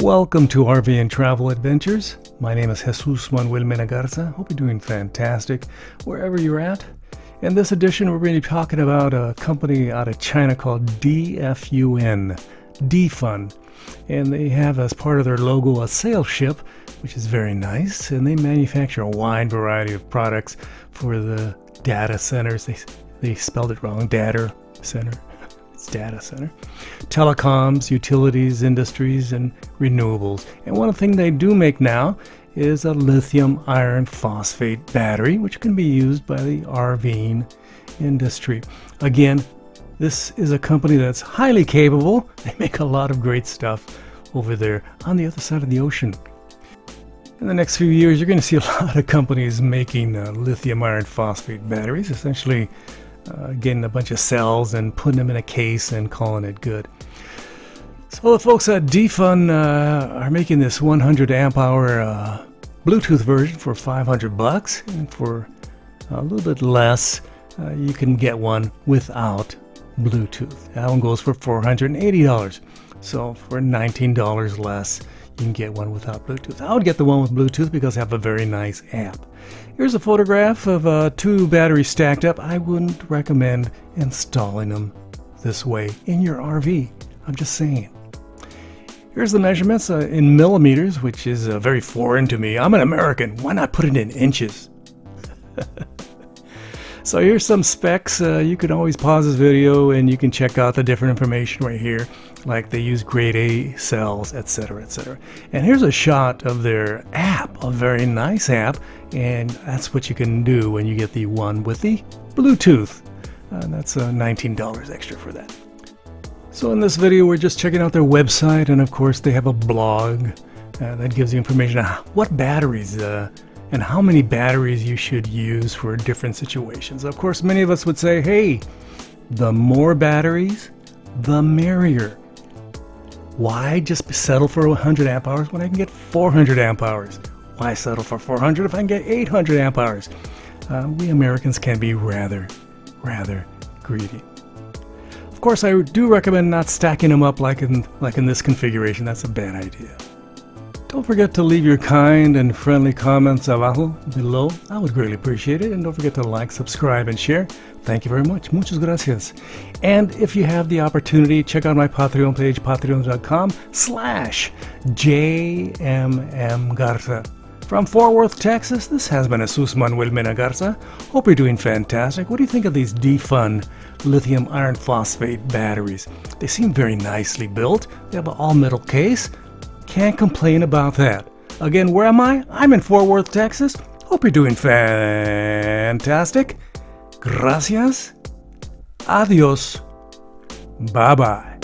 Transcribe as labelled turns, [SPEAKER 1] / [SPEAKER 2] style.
[SPEAKER 1] Welcome to RV and Travel Adventures. My name is Jesus Manuel Mena Garza. Hope you're doing fantastic wherever you're at. In this edition, we're going to be talking about a company out of China called DFUN, DFUN. And they have as part of their logo a sail ship, which is very nice. And they manufacture a wide variety of products for the data centers. They, they spelled it wrong, data center data center, telecoms, utilities, industries, and renewables. And one thing they do make now is a lithium iron phosphate battery, which can be used by the RVing industry. Again, this is a company that's highly capable. They make a lot of great stuff over there on the other side of the ocean. In the next few years, you're going to see a lot of companies making uh, lithium iron phosphate batteries, essentially uh, getting a bunch of cells and putting them in a case and calling it good. So the folks at DFUN uh, are making this 100 amp hour uh, Bluetooth version for 500 bucks, and for a little bit less, uh, you can get one without Bluetooth. That one goes for $480. So for $19 less, you can get one without Bluetooth. I would get the one with Bluetooth because I have a very nice app. Here's a photograph of uh, two batteries stacked up. I wouldn't recommend installing them this way in your RV. I'm just saying. Here's the measurements uh, in millimeters, which is uh, very foreign to me. I'm an American. Why not put it in inches? So here's some specs. Uh, you can always pause this video and you can check out the different information right here, like they use grade A cells, etc., etc. And here's a shot of their app, a very nice app, and that's what you can do when you get the one with the Bluetooth. Uh, that's uh, $19 extra for that. So in this video, we're just checking out their website, and of course they have a blog uh, that gives you information on what batteries uh, and how many batteries you should use for different situations. Of course, many of us would say, hey, the more batteries, the merrier. Why just settle for 100 amp hours when I can get 400 amp hours? Why settle for 400 if I can get 800 amp hours? Uh, we Americans can be rather, rather greedy. Of course, I do recommend not stacking them up like in, like in this configuration. That's a bad idea. Don't forget to leave your kind and friendly comments abajo, below. I would greatly appreciate it. And don't forget to like, subscribe, and share. Thank you very much. Muchas gracias. And if you have the opportunity, check out my Patreon page, patreon.com slash jmmgarza. From Fort Worth, Texas, this has been Jesus Manuel Mena Garza. Hope you're doing fantastic. What do you think of these DFUN lithium iron phosphate batteries? They seem very nicely built. They have an all-metal case. Can't complain about that. Again, where am I? I'm in Fort Worth, Texas. Hope you're doing fantastic. Gracias. Adios. Bye bye.